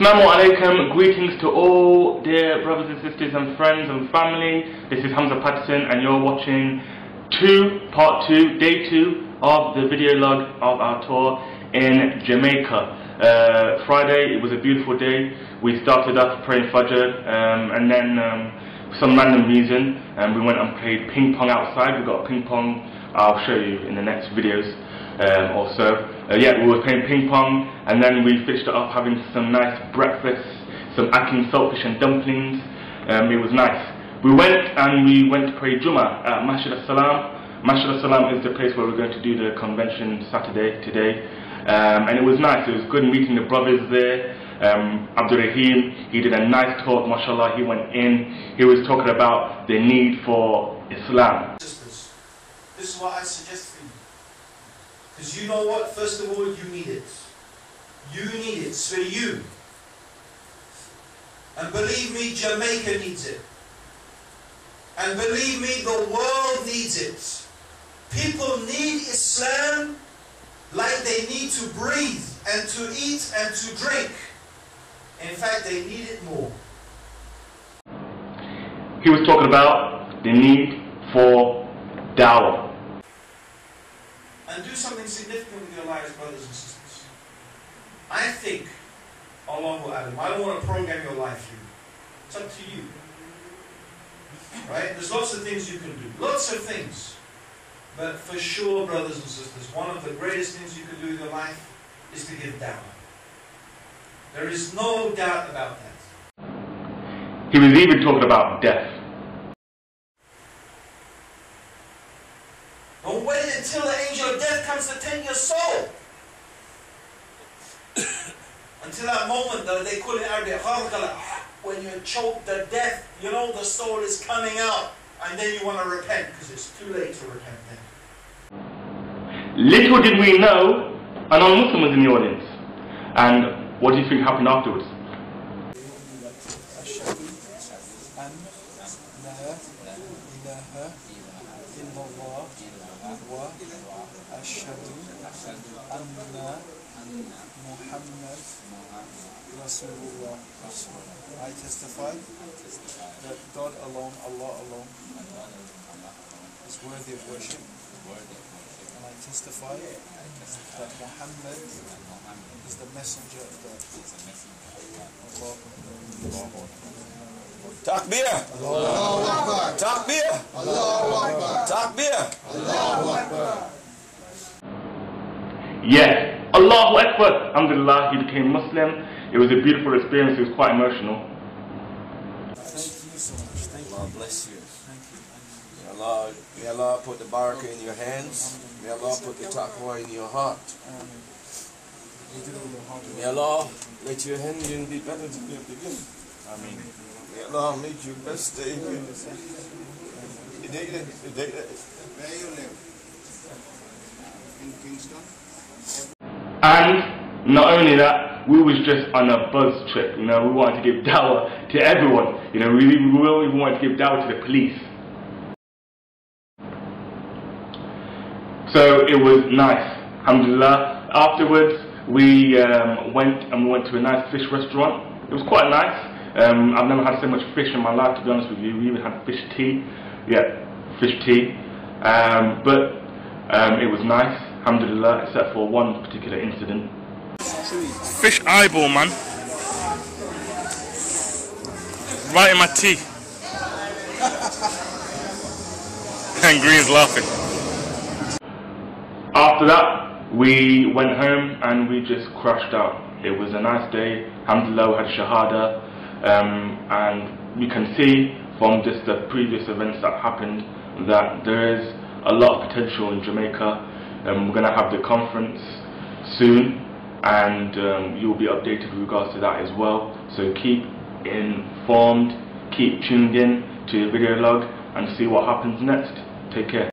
Assalamu alaikum, greetings to all dear brothers and sisters and friends and family. This is Hamza Patterson and you're watching two, part two, day two of the video log of our tour in Jamaica. Uh, Friday, it was a beautiful day. We started off praying Fajr um, and then um, for some random reason um, we went and played ping pong outside. We got ping pong, I'll show you in the next videos um, or so. Uh, yeah, we were playing ping pong and then we finished it off having some nice breakfast, some ackee saltfish and dumplings. Um, it was nice. We went and we went to pray Jummah at Masjid al-Salam. Masjid al-Salam is the place where we're going to do the convention Saturday, today. Um, and it was nice, it was good meeting the brothers there. Um, Abdurraheem, he did a nice talk, mashallah, he went in, he was talking about the need for Islam. This is what I suggest for you. Because you know what? First of all, you need it. You need it. It's for you. And believe me, Jamaica needs it. And believe me, the world needs it. People need Islam like they need to breathe and to eat and to drink. In fact, they need it more. He was talking about the need for dawah. And do something significant with your lives, brothers and sisters. I think, Allahu A'lam, I don't want to program your life here. It's up to you. Right? There's lots of things you can do. Lots of things. But for sure, brothers and sisters, one of the greatest things you can do in your life is to give dawah. There is no doubt about that. He was even talking about death. Don't wait until the angel of death comes to take your soul. until that moment that they call it Arabic, when you choke the death, you know the soul is coming out. And then you want to repent because it's too late to repent then. Little did we know a non-Muslim was in the audience. And what do you think happened afterwards? I testify that God alone, Allah alone, is worthy of worship. And I testify that Muhammad is the messenger of God. Takbir! Takbir! Takbir! Yes. Allahu Akbar. Alhamdulillah, he became Muslim. It was a beautiful experience. It was quite emotional. Thank you so much. Thank you. Allah bless you. Thank you. May Allah, may Allah put the barakah in your hands. May Allah put the taqwa in your heart. you. You did all your hard May. Allah let your ending be better than your beginning. Where you live? In Kingston? And not only that, we was just on a buzz trip. You know, we wanted to give dawah to everyone. You know, we, we even wanted to give dawah to the police. So it was nice. Alhamdulillah. Afterwards, we um, went and we went to a nice fish restaurant. It was quite nice. Um, I've never had so much fish in my life, to be honest with you. We even had fish tea. Yeah, fish tea. Um, but um, it was nice, alhamdulillah, except for one particular incident. Fish eyeball, man. Right in my tea. and Green's laughing. After that, we went home and we just crashed out. It was a nice day. Alhamdulillah, we had Shahada. Um, and you can see from just the previous events that happened that there is a lot of potential in Jamaica. Um, we're going to have the conference soon and um, you'll be updated with regards to that as well. So keep informed, keep tuned in to the video log and see what happens next. Take care.